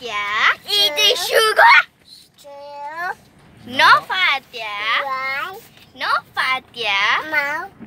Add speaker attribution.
Speaker 1: Yeah. Eating sugar.
Speaker 2: Still.
Speaker 1: No fat, yeah.
Speaker 2: Right.
Speaker 1: No fat, yeah.
Speaker 2: Mouth.